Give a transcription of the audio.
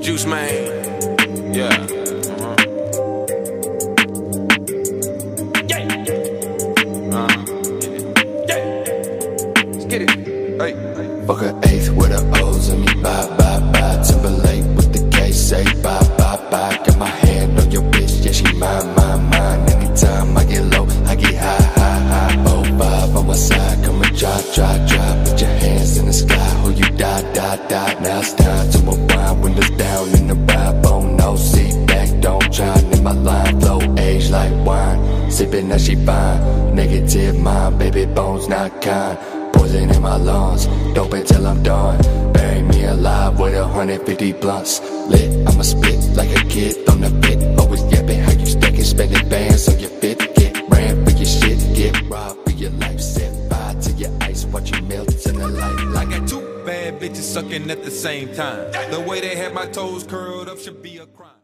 juice, man. Yeah. Uh-huh. Fuck a eighth with the O's in me, bye bye bye. Timberlake with the K, say bye bye bye. Got my hand on your bitch, yeah she mine mine mine. Anytime I get low, I get high high high. Oh five on my side, come and drop drop drop. Put your hands in the sky, Oh, you die die die. Now it's time to move mind when the down in the vibe bone, oh, no seat back, don't try in my line flow age like wine. Sipping that she fine, negative mind, baby bones not kind. Poison in my lungs, dope until I'm done. Bury me alive with a hundred fifty blunts. Lit, I'ma spit like a kid on the bit. Always yapping how you stacking, spending bands on your fit. Get ran for your shit, get robbed for your life. Set fire to your ice, watch you melt in the light like a two bitches sucking at the same time. The way they have my toes curled up should be a crime.